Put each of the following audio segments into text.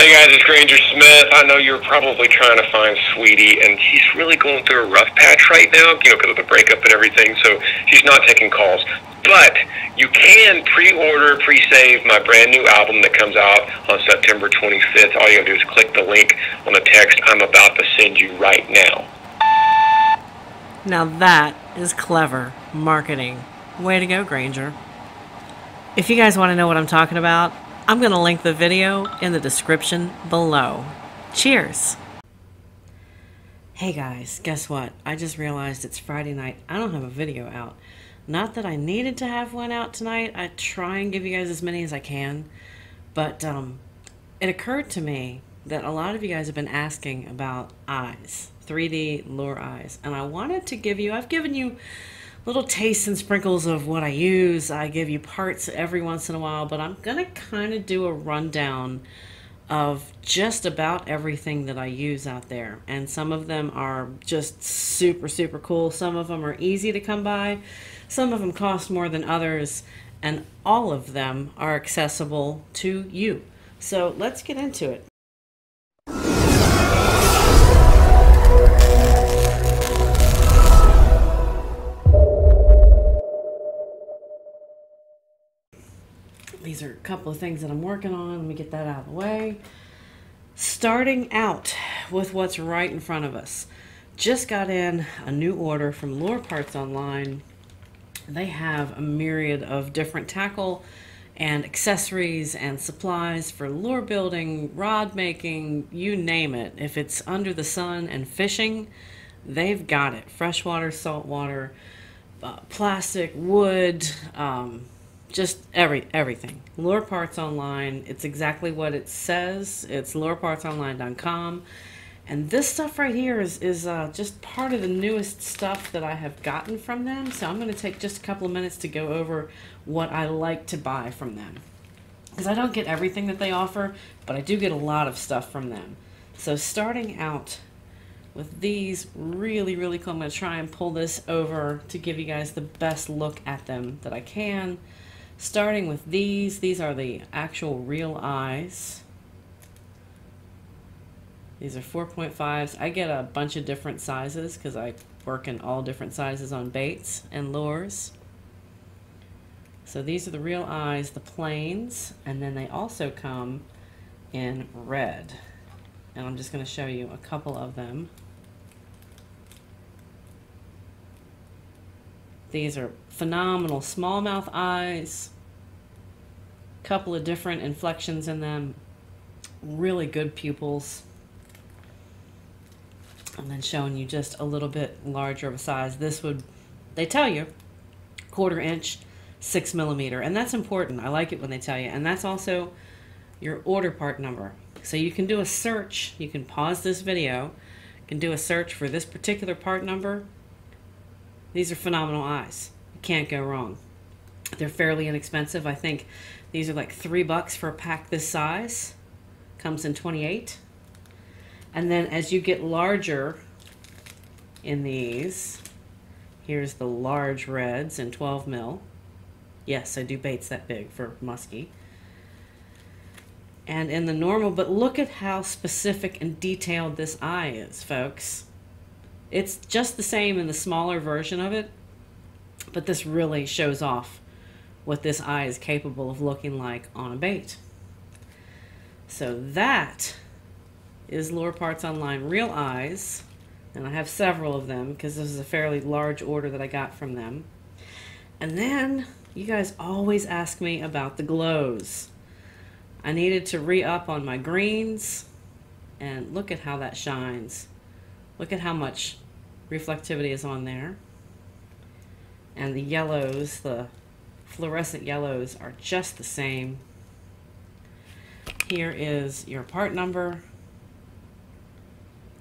Hey guys, it's Granger Smith. I know you're probably trying to find Sweetie, and she's really going through a rough patch right now, you know, because of the breakup and everything, so she's not taking calls. But you can pre-order, pre-save my brand new album that comes out on September 25th. All you gotta do is click the link on the text I'm about to send you right now. Now that is clever marketing. Way to go, Granger. If you guys want to know what I'm talking about, I'm going to link the video in the description below. Cheers! Hey guys, guess what? I just realized it's Friday night. I don't have a video out. Not that I needed to have one out tonight. I try and give you guys as many as I can. But um, it occurred to me that a lot of you guys have been asking about eyes, 3D lure eyes. And I wanted to give you, I've given you little tastes and sprinkles of what I use. I give you parts every once in a while, but I'm going to kind of do a rundown of just about everything that I use out there. And some of them are just super, super cool. Some of them are easy to come by. Some of them cost more than others. And all of them are accessible to you. So let's get into it. These are a couple of things that I'm working on. Let me get that out of the way. Starting out with what's right in front of us. Just got in a new order from Lure Parts Online. They have a myriad of different tackle and accessories and supplies for lure building, rod making, you name it. If it's under the sun and fishing, they've got it. Freshwater, saltwater, uh, plastic, wood, um, just every everything. Lure Parts Online. It's exactly what it says. It's lurepartsonline.com. And this stuff right here is, is uh, just part of the newest stuff that I have gotten from them. So I'm going to take just a couple of minutes to go over what I like to buy from them. Because I don't get everything that they offer, but I do get a lot of stuff from them. So starting out with these, really, really cool. I'm going to try and pull this over to give you guys the best look at them that I can. Starting with these, these are the actual real eyes. These are 4.5s. I get a bunch of different sizes because I work in all different sizes on baits and lures. So these are the real eyes, the plains, and then they also come in red. And I'm just going to show you a couple of them. These are phenomenal smallmouth eyes. Couple of different inflections in them. Really good pupils. And then showing you just a little bit larger of a size. This would, they tell you, quarter inch, six millimeter. And that's important. I like it when they tell you. And that's also your order part number. So you can do a search. You can pause this video. You can do a search for this particular part number these are phenomenal eyes. You can't go wrong. They're fairly inexpensive. I think these are like three bucks for a pack this size. Comes in 28. And then as you get larger in these, here's the large reds in 12 mil. Yes, I do baits that big for muskie. And in the normal, but look at how specific and detailed this eye is, folks. It's just the same in the smaller version of it, but this really shows off what this eye is capable of looking like on a bait. So that is Lure Parts Online Real Eyes, and I have several of them because this is a fairly large order that I got from them. And then you guys always ask me about the glows. I needed to re-up on my greens, and look at how that shines. Look at how much reflectivity is on there. And the yellows, the fluorescent yellows are just the same. Here is your part number.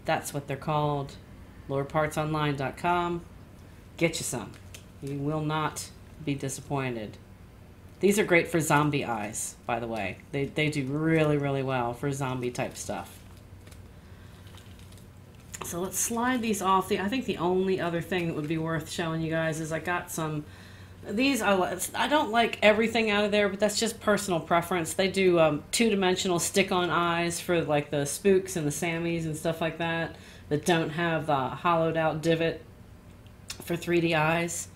That's what they're called. LurePartsOnline.com. Get you some. You will not be disappointed. These are great for zombie eyes, by the way. They, they do really, really well for zombie type stuff. So let's slide these off. The, I think the only other thing that would be worth showing you guys is I got some These I I don't like everything out of there, but that's just personal preference. They do um, two dimensional stick on eyes for like the spooks and the Sammies and stuff like that that don't have the hollowed out divot for 3D eyes.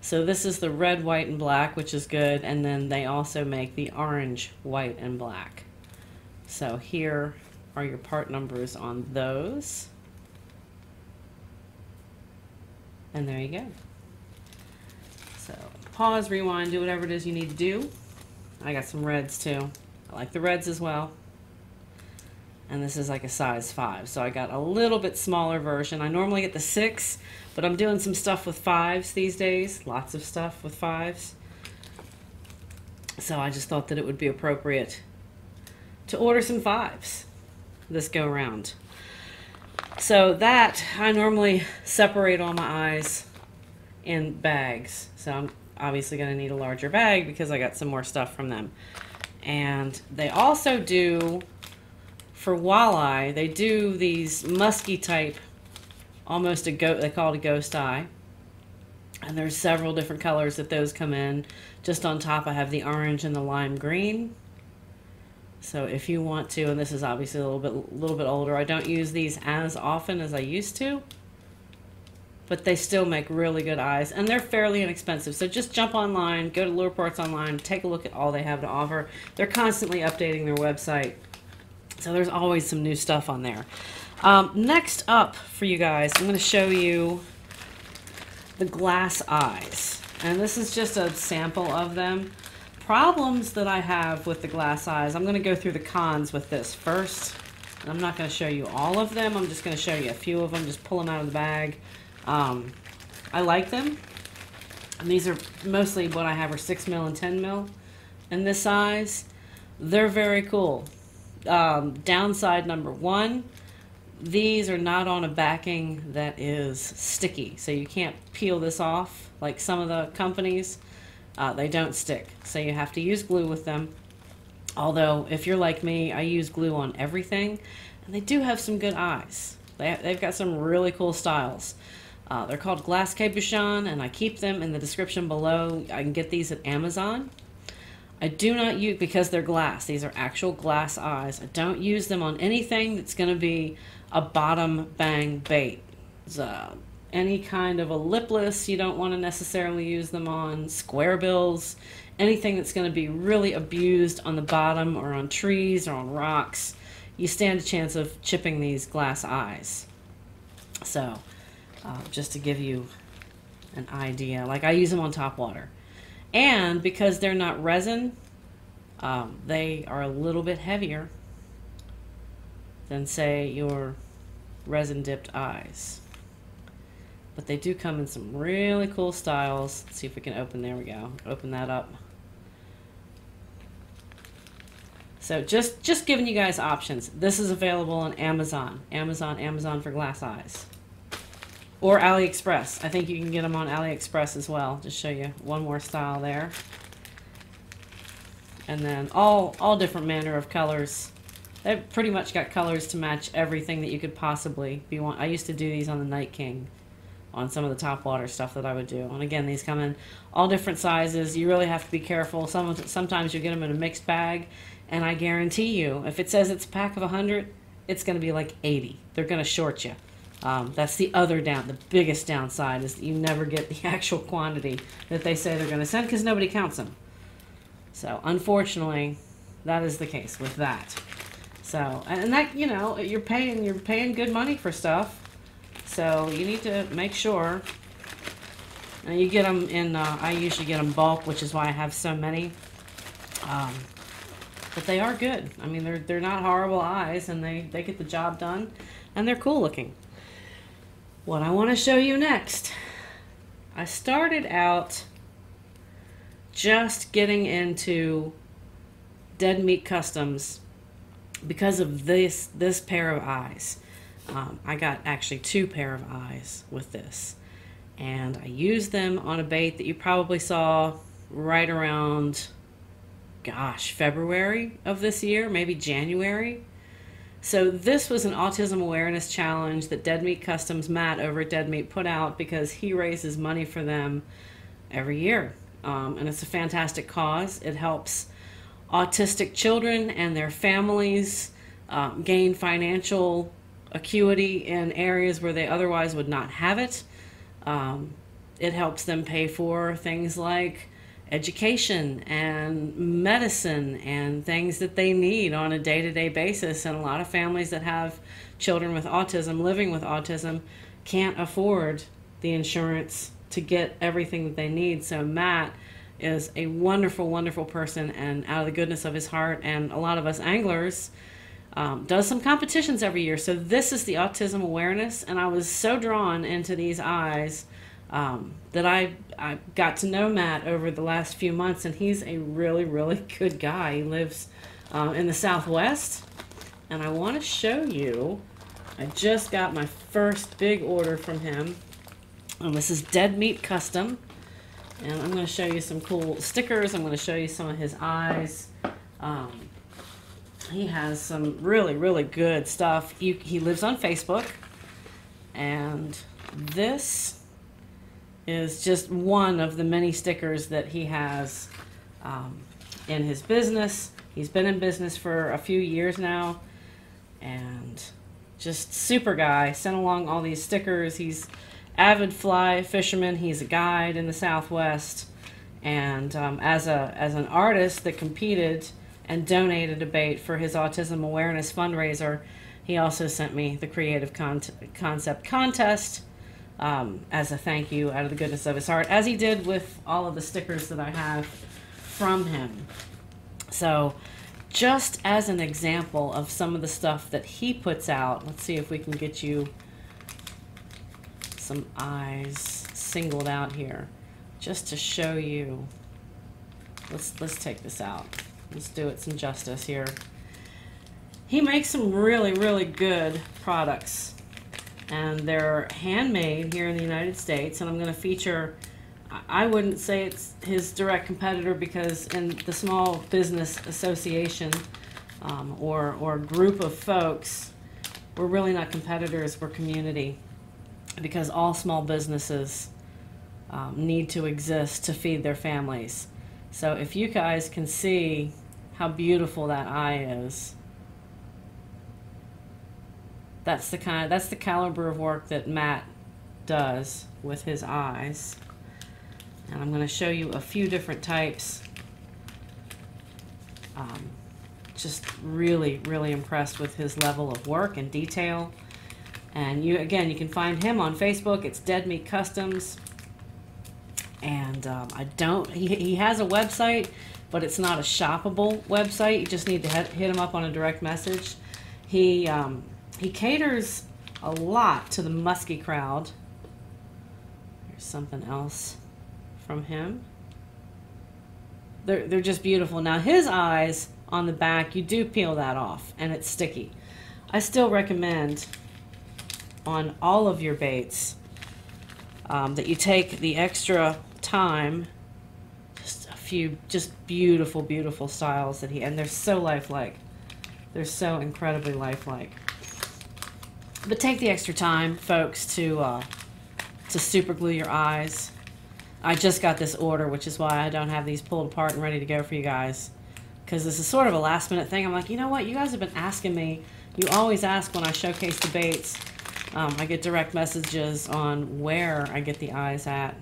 So this is the red, white, and black, which is good. And then they also make the orange, white, and black. So here are your part numbers on those. And there you go. So pause, rewind, do whatever it is you need to do. I got some reds too. I like the reds as well. And this is like a size 5. So I got a little bit smaller version. I normally get the 6, but I'm doing some stuff with 5s these days. Lots of stuff with 5s. So I just thought that it would be appropriate to order some 5s this go round. So that, I normally separate all my eyes in bags. So I'm obviously going to need a larger bag because I got some more stuff from them. And they also do, for walleye, they do these musky type, almost a goat, they call it a ghost eye. And there's several different colors that those come in. Just on top I have the orange and the lime green. So if you want to, and this is obviously a little bit, little bit older, I don't use these as often as I used to, but they still make really good eyes, and they're fairly inexpensive. So just jump online, go to Lure Parts Online, take a look at all they have to offer. They're constantly updating their website, so there's always some new stuff on there. Um, next up for you guys, I'm going to show you the glass eyes, and this is just a sample of them problems that I have with the glass eyes, I'm going to go through the cons with this first. I'm not going to show you all of them. I'm just going to show you a few of them. Just pull them out of the bag. Um, I like them. And these are mostly what I have are 6 mil and 10 mil in this size. They're very cool. Um, downside number one, these are not on a backing that is sticky. So you can't peel this off like some of the companies. Uh, they don't stick, so you have to use glue with them. Although, if you're like me, I use glue on everything, and they do have some good eyes. They, they've got some really cool styles. Uh, they're called Glass Capuchon, and I keep them in the description below. I can get these at Amazon. I do not use, because they're glass, these are actual glass eyes. I don't use them on anything that's going to be a bottom bang bait. Uh, any kind of a lipless, you don't want to necessarily use them on square bills, anything that's going to be really abused on the bottom or on trees or on rocks, you stand a chance of chipping these glass eyes. So, uh, just to give you an idea, like I use them on top water. And because they're not resin, um, they are a little bit heavier than, say, your resin dipped eyes. But they do come in some really cool styles. Let's see if we can open, there we go. Open that up. So just, just giving you guys options. This is available on Amazon. Amazon, Amazon for glass eyes. Or AliExpress. I think you can get them on AliExpress as well. Just show you one more style there. And then all, all different manner of colors. They've pretty much got colors to match everything that you could possibly be want. I used to do these on the Night King on some of the top water stuff that I would do. And again, these come in all different sizes. You really have to be careful. Some sometimes you get them in a mixed bag, and I guarantee you, if it says it's a pack of 100, it's going to be like 80. They're going to short you. Um, that's the other down, the biggest downside is that you never get the actual quantity that they say they're going to send because nobody counts them. So unfortunately, that is the case with that. So and that you know you're paying you're paying good money for stuff so you need to make sure. And you get them in, uh, I usually get them bulk, which is why I have so many. Um, but they are good. I mean, they're, they're not horrible eyes and they, they get the job done and they're cool looking. What I want to show you next, I started out just getting into dead meat customs because of this this pair of eyes. Um, I got actually two pair of eyes with this. And I used them on a bait that you probably saw right around, gosh, February of this year, maybe January. So this was an autism awareness challenge that Dead Meat Customs Matt over at Dead Meat put out because he raises money for them every year. um, and it's a fantastic cause. It helps autistic children and their families um, gain financial acuity in areas where they otherwise would not have it. Um, it helps them pay for things like education and medicine and things that they need on a day to day basis. And a lot of families that have children with autism, living with autism, can't afford the insurance to get everything that they need. So, Matt is a wonderful, wonderful person and out of the goodness of his heart. And a lot of us anglers um, does some competitions every year. So, this is the autism awareness. And I was so drawn into these eyes um, that I, I got to know Matt over the last few months, and he's a really, really good guy. He lives um, in the Southwest, and I want to show you. I just got my first big order from him. And this is Dead Meat Custom. And I'm going to show you some cool stickers. I'm going to show you some of his eyes. Um, he has some really, really good stuff. He, he lives on Facebook. And this is just one of the many stickers that he has um, in his business. He's been in business for a few years now. And just super guy. Sent along all these stickers. He's avid fly fisherman. He's a guide in the Southwest, and um, as a as an artist that competed and donated a bait for his autism awareness fundraiser, he also sent me the creative con- concept contest um, as a thank you out of the goodness of his heart, as he did with all of the stickers that I have from him. So. Just as an example of some of the stuff that he puts out, let's see if we can get you some eyes singled out here just to show you. Let's, let's take this out. Let's do it some justice here. He makes some really, really good products. And they're handmade here in the United States. And I'm going to feature, I wouldn't say it's his direct competitor because in the Small Business Association um, or, or group of folks, we're really not competitors, we're community because all small businesses um, need to exist to feed their families. So if you guys can see how beautiful that eye is, that's the kind of, that's the caliber of work that Matt does with his eyes. And I'm going to show you a few different types. Um, just really, really impressed with his level of work and detail. And you again, you can find him on Facebook. It's Dead Meat Customs. And um, I don't. He he has a website, but it's not a shoppable website. You just need to hit, hit him up on a direct message. He um, he caters a lot to the musky crowd. There's something else from him. They're, they're just beautiful. Now his eyes on the back, you do peel that off and it's sticky. I still recommend on all of your baits um, that you take the extra time just a few just beautiful beautiful styles that he and they're so lifelike. They're so incredibly lifelike. But take the extra time folks to uh, to super glue your eyes. I just got this order which is why I don't have these pulled apart and ready to go for you guys. Because this is sort of a last minute thing. I'm like you know what? You guys have been asking me. You always ask when I showcase debates. Um, I get direct messages on where I get the eyes at.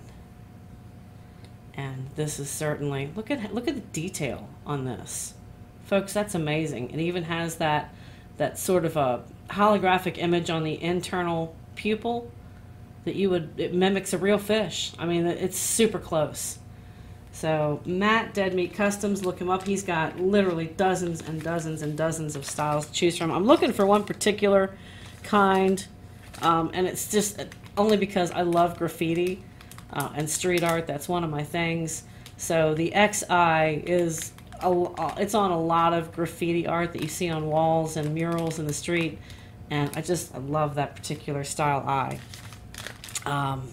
And this is certainly, look at, look at the detail on this. Folks, that's amazing. It even has that, that sort of a holographic image on the internal pupil that you would, it mimics a real fish. I mean, it's super close. So Matt Dead Meat Customs, look him up. He's got literally dozens and dozens and dozens of styles to choose from. I'm looking for one particular kind um, and it's just only because I love graffiti uh, and street art. That's one of my things. So the XI is a, uh, it's on a lot of graffiti art that you see on walls and murals in the street, and I just I love that particular style eye. Um,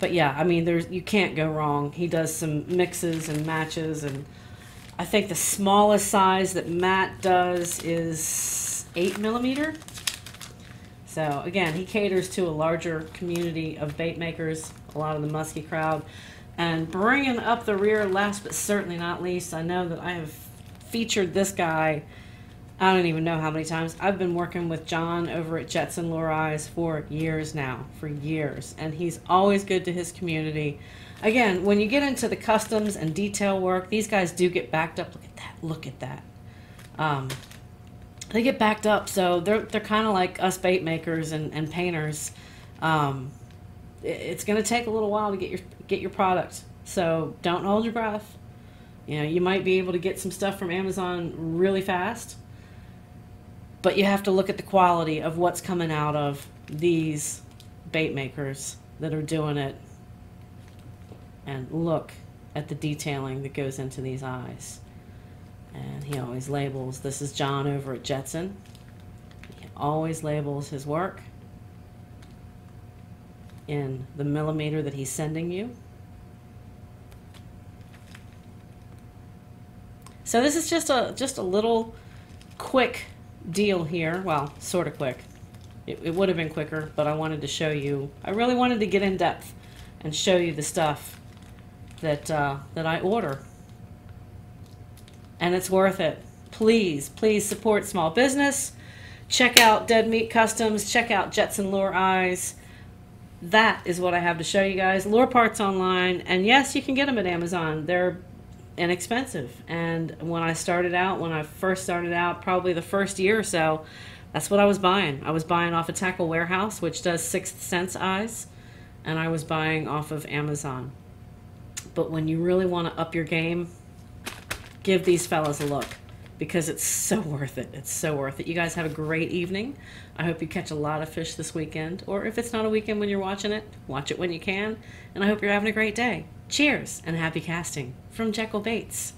but yeah, I mean, there's you can't go wrong. He does some mixes and matches, and I think the smallest size that Matt does is eight millimeter. So again, he caters to a larger community of bait makers, a lot of the musky crowd. And bringing up the rear, last but certainly not least, I know that I have featured this guy. I don't even know how many times. I've been working with John over at Jettson Eyes for years now, for years, and he's always good to his community. Again, when you get into the customs and detail work, these guys do get backed up. Look at that! Look at that. Um, they get backed up, so they're they're kind of like us bait makers and, and painters. Um, it's going to take a little while to get your get your product, so don't hold your breath. You know, you might be able to get some stuff from Amazon really fast, but you have to look at the quality of what's coming out of these bait makers that are doing it and look at the detailing that goes into these eyes. And he always labels this is John over at Jettson. He always labels his work in the millimeter that he's sending you. So this is just a just a little quick deal here. Well, sort of quick. It, it would have been quicker, but I wanted to show you. I really wanted to get in depth and show you the stuff that uh, that I order, and it's worth it. Please, please support small business. Check out Dead Meat Customs. Check out Jettson Lure Eyes. That is what I have to show you guys. Lure parts online, and yes, you can get them at Amazon. They're inexpensive. And when I started out, when I first started out, probably the first year or so, that's what I was buying. I was buying off a Tackle Warehouse, which does Sixth Sense eyes, and I was buying off of Amazon. But when you really want to up your game, give these fellas a look because it's so worth it. It's so worth it. You guys have a great evening. I hope you catch a lot of fish this weekend. Or if it's not a weekend when you're watching it, watch it when you can. And I hope you're having a great day. Cheers and happy casting from Jekyll Baits.